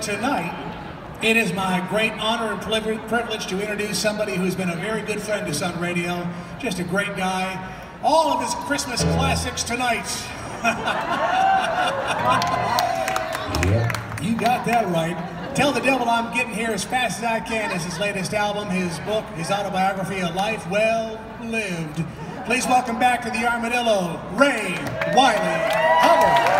Tonight, it is my great honor and privilege to introduce somebody who's been a very good friend to Sun Radio, just a great guy. All of his Christmas classics tonight. You got that right. Tell the Devil I'm Getting Here as Fast as I Can is his latest album, his book, his autobiography, A Life Well Lived. Please welcome back to the Armadillo, Ray Wylie Hubbard.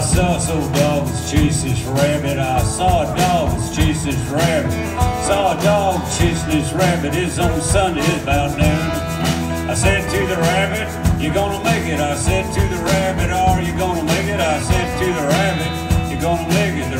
Saw some dogs chase this rabbit. I saw a dog chase this rabbit. Saw a dog chase this rabbit. It's on Sunday, about noon. I said to the rabbit, you're gonna make it. I said to the rabbit, are you gonna make it? I said to the rabbit, you're gonna make it.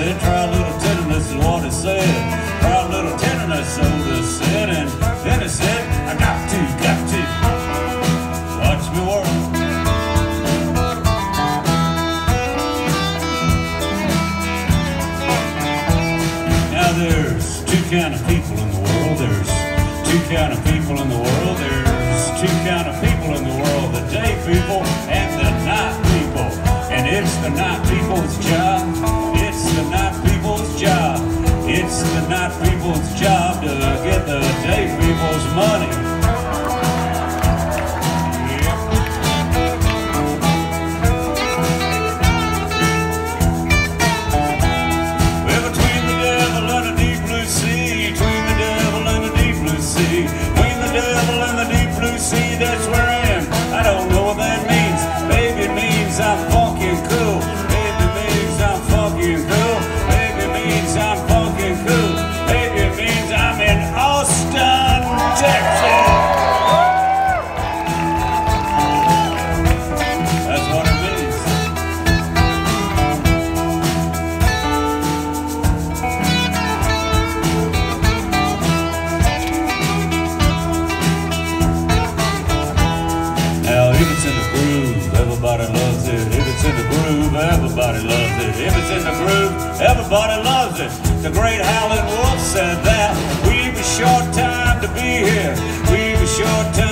Said. Try little tenderness is what it said. A little tenderness, Otis said. And then it said, I got to, got to. Watch me work. Now there's two kind of people in the world. there's two kind of people in the world. There's two kind of people in the world, the day people and the night people. And it's the night people's job. Everybody loves it. If it's in the groove, everybody loves it. The great Howlin' Wolf said that. We've a short time to be here. We've a short time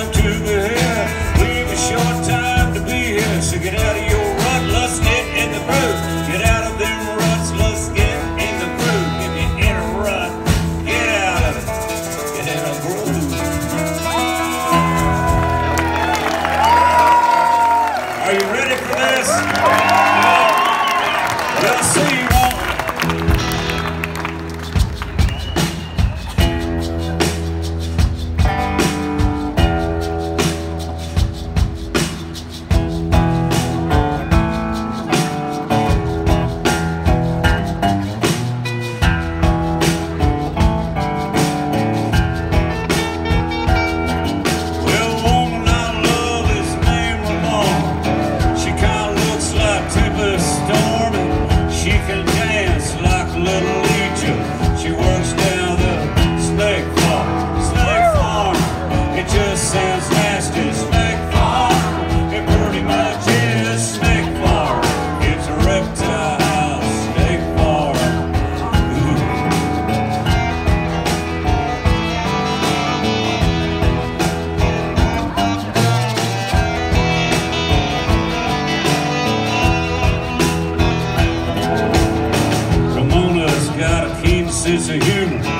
sense a humor.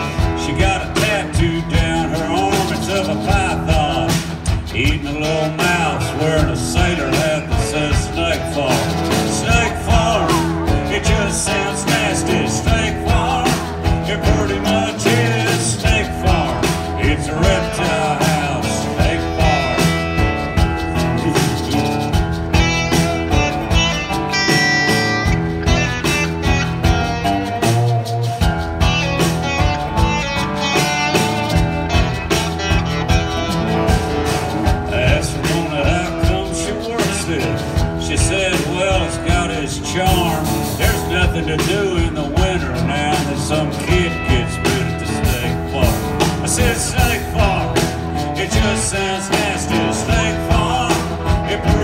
as fast as thankful.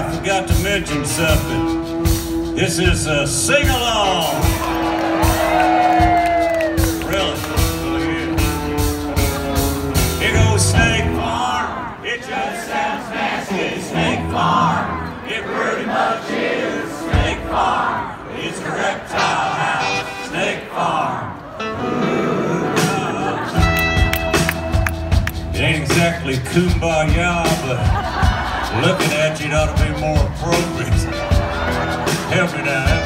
I forgot to mention something. This is a sing-along. Really? Here goes Snake Farm. It just sounds nasty, Snake Farm. It pretty much is Snake Farm. It's a reptile house, Snake Farm. Ooh. It ain't exactly kumbaya, but... Looking at you, it ought to be more appropriate. Help me now.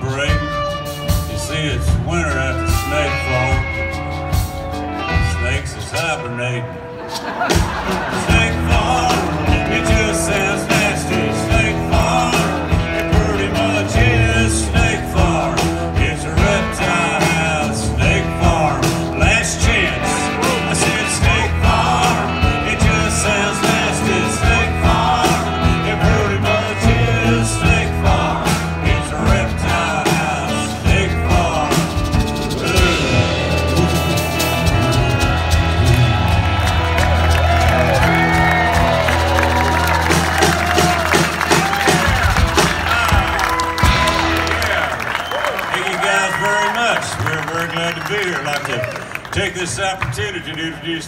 You see, it's winter after snake fall. Snakes is hibernating. Snakes this opportunity to introduce